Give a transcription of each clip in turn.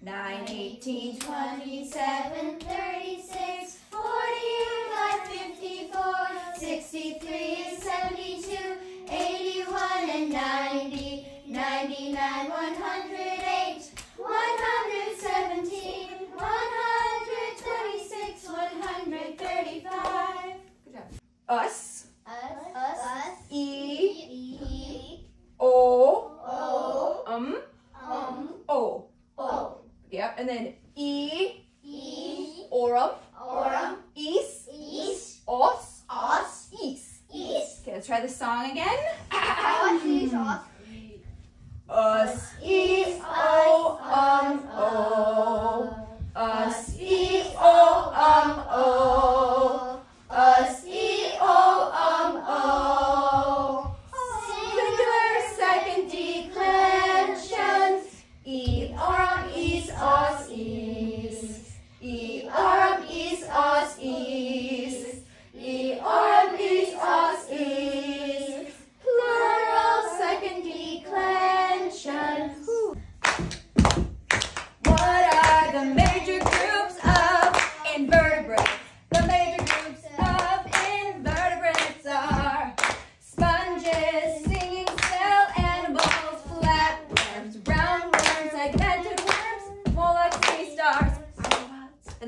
9, 18, 27, 36, 45, 54, 63, 72, 81, and 90, 99, 108, 117, 126, 135. Good job. Us, Us. Us. E, E. O, O. um, Um. O. O. Yep, and then E, E. Orum, Orum. East, East. Os, Os. East. East. Okay, let's try the song again. Us. East. Us.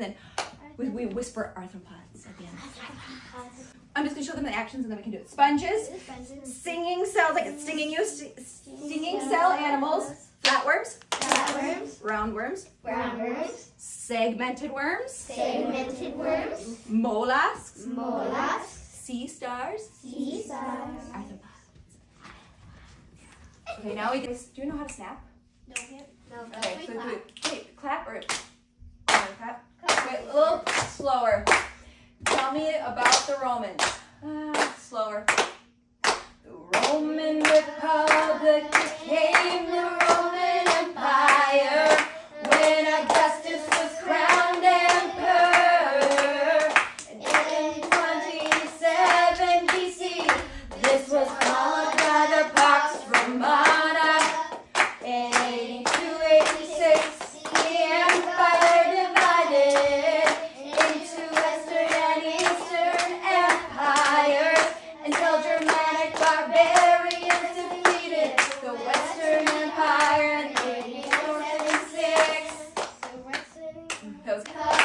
And then we, we whisper arthropods at the end. I'm just gonna show them the actions and then we can do it. Sponges, singing cells, like it's stinging you, stinging cell animals, flatworms, Flatworms. roundworms, Roundworms. segmented worms, Segmented worms. mollusks, Mollusks. sea stars, Sea stars. arthropods. Okay, now we guys, do you know how to snap? No. Okay, so do it. Wait, clap or, the Romans. That was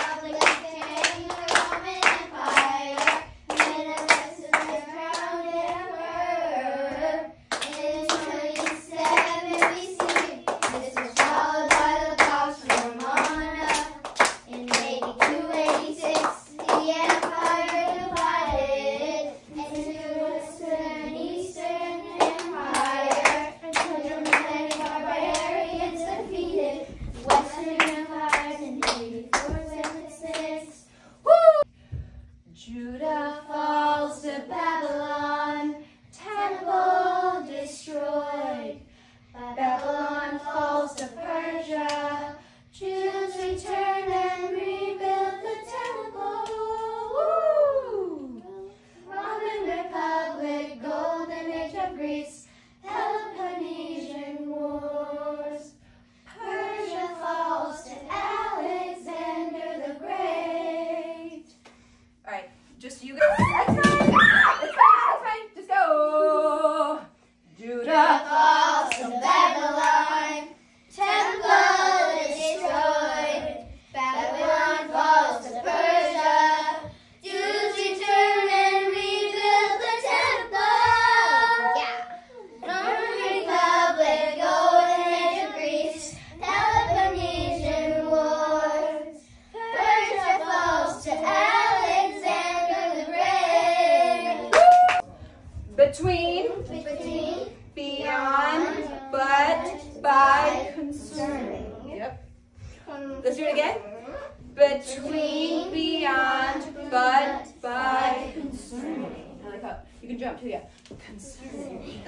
just you guys. Between, Between beyond, but, by, concerning. Yep. Let's do it again. Between, beyond, but, by, concerning. I like how you can jump too, yeah. Concerning.